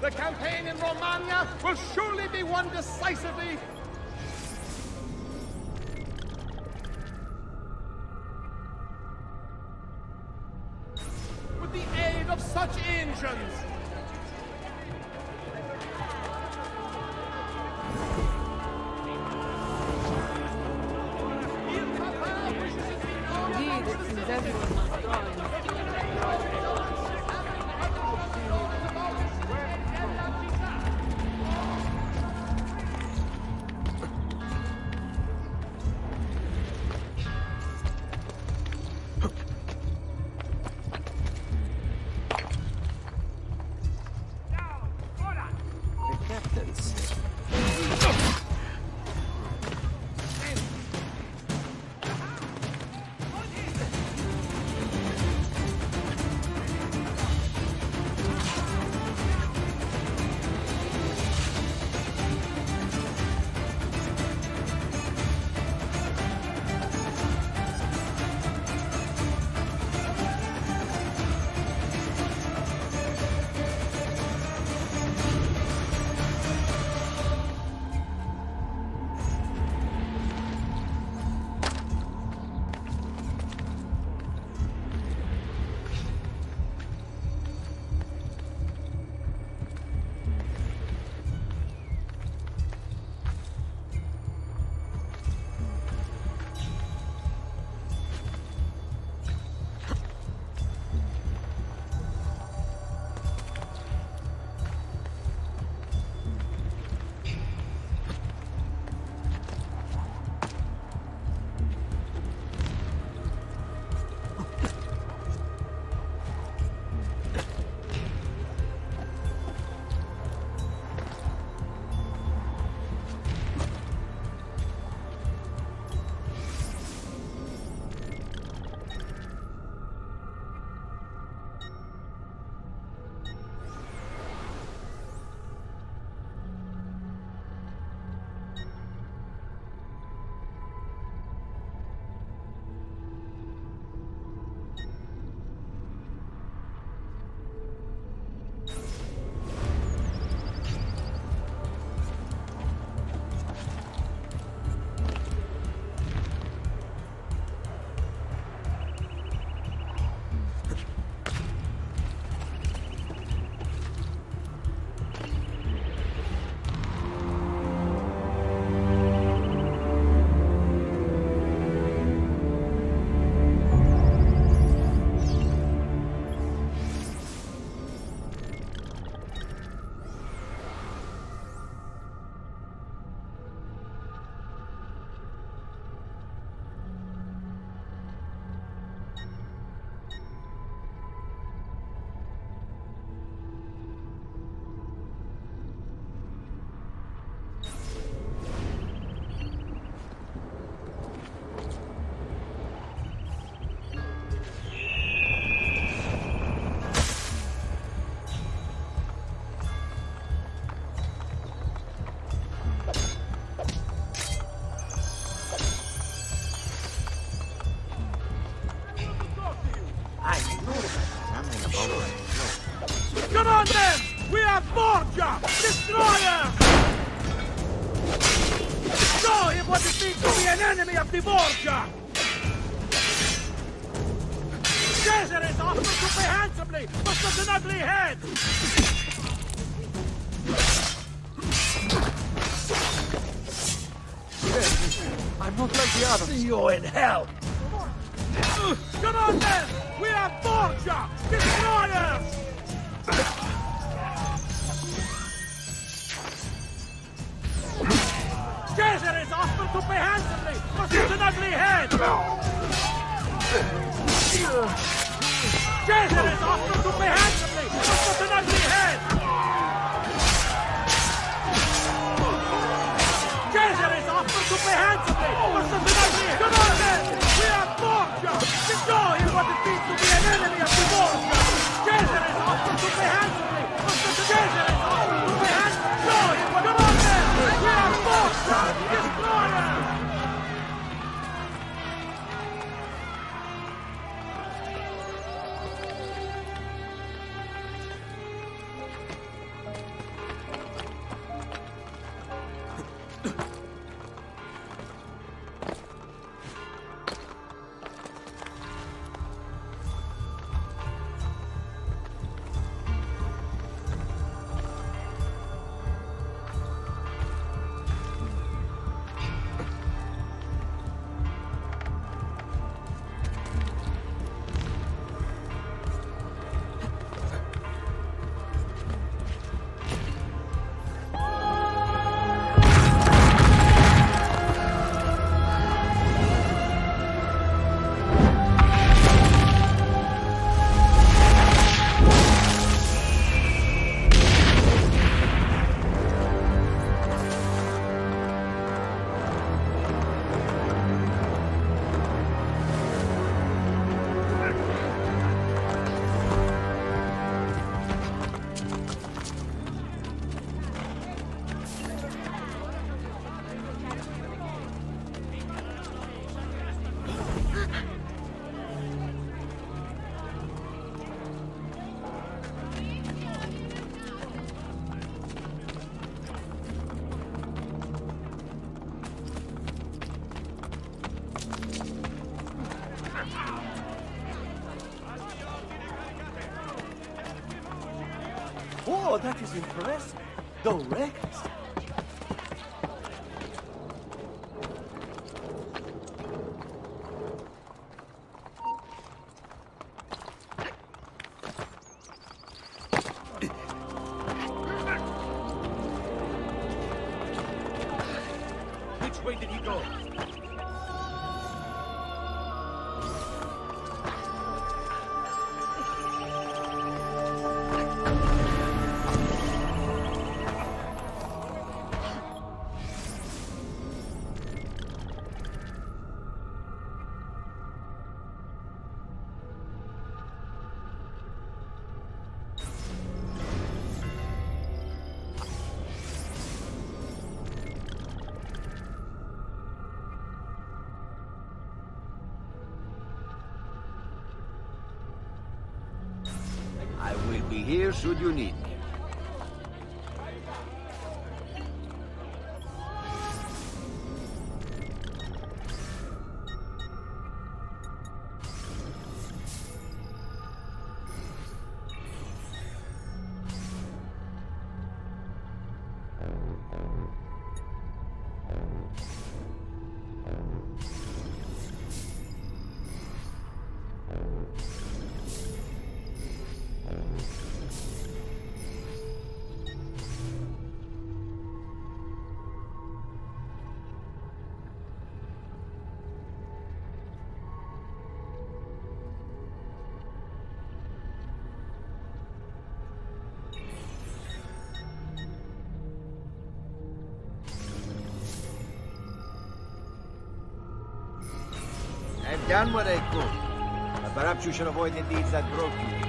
the campaign in Romagna will surely be won decisively on then! We are Borgia! Destroyer! Show him what it means to be an enemy of the Borgia! Caesar is offered to pay handsomely, but with an ugly head! I'm not like the others. See you in hell! Come on then! We are Borgia! Destroyers! Caesar is offered to pay handsomely, but with an ugly head! Caesar is offered to pay handsomely, but with an ugly Oh, that is impressive. Direct. Which way did he go? Here should you need done what I could. Perhaps you should avoid the deeds that broke.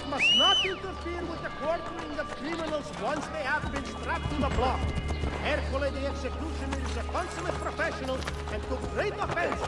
Public must not interfere with the quartering of criminals once they have been strapped to the block. Hercule the Executioner is a consummate professional and took great offense.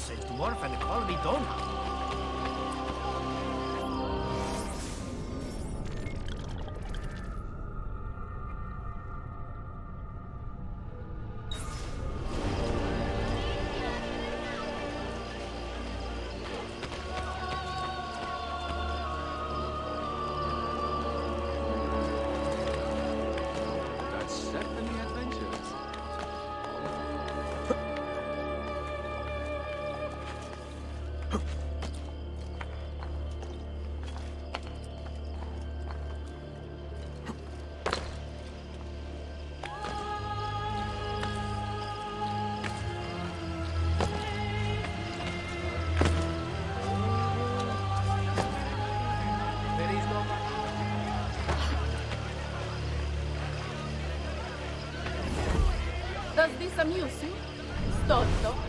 says dwarf and the quality donut. Camilcio, Stotto,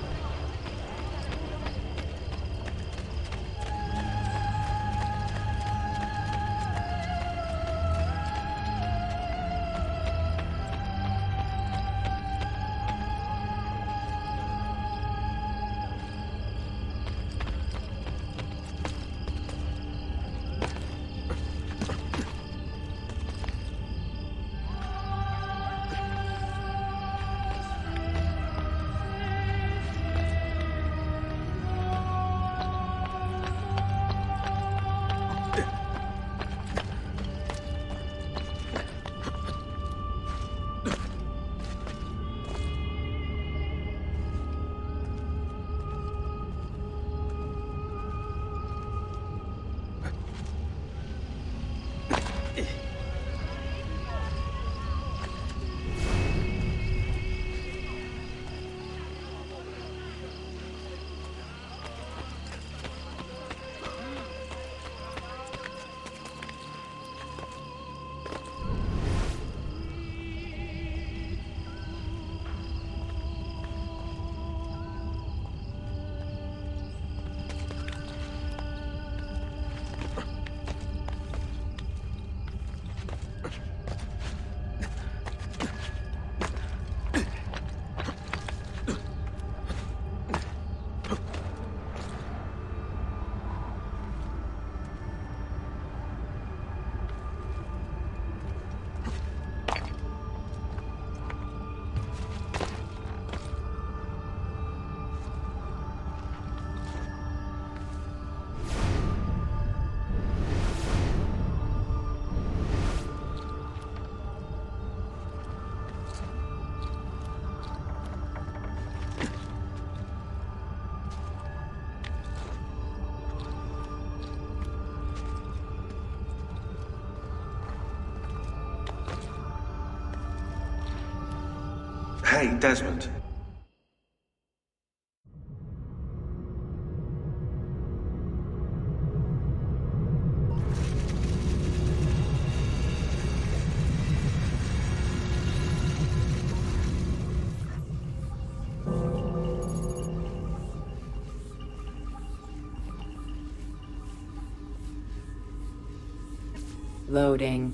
Hey, Desmond. Loading.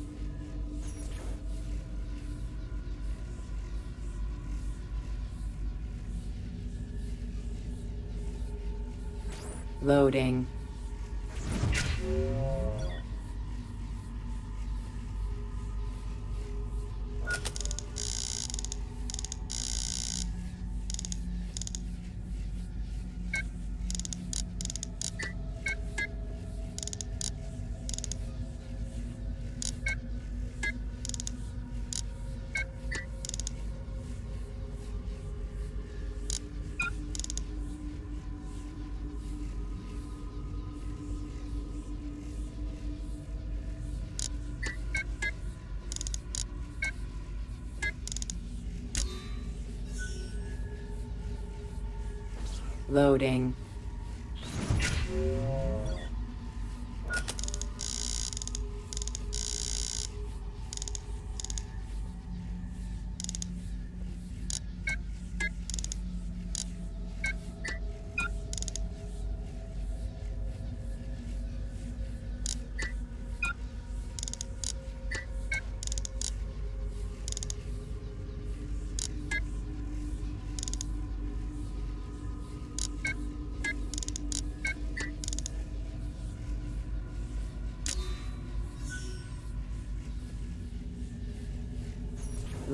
Loading.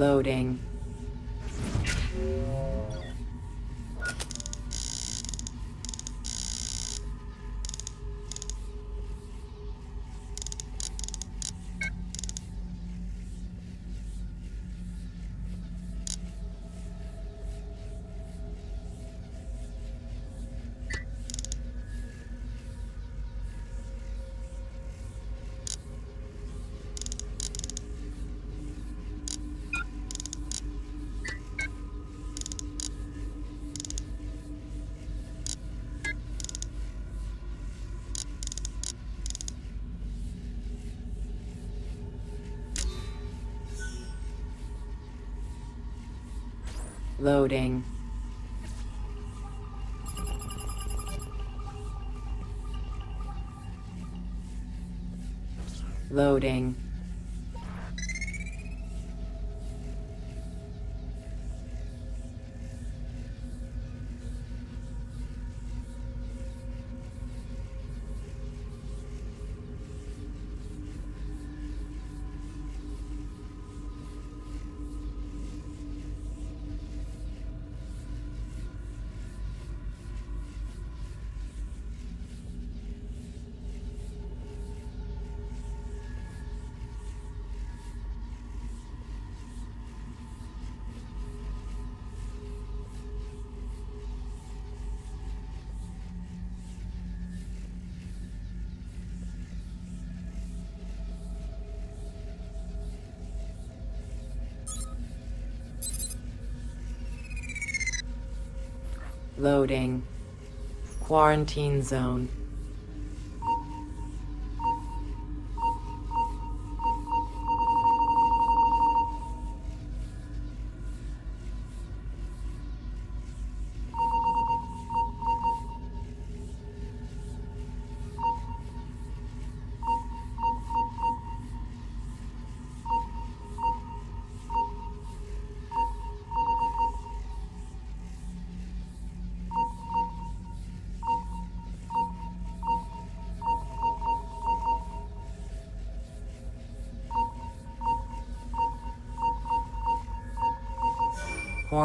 Loading. Loading. Loading. Loading. Quarantine zone.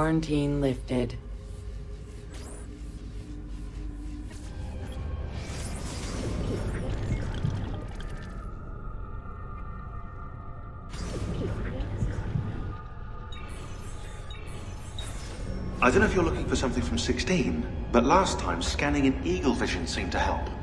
Quarantine lifted. I don't know if you're looking for something from 16, but last time scanning in Eagle Vision seemed to help.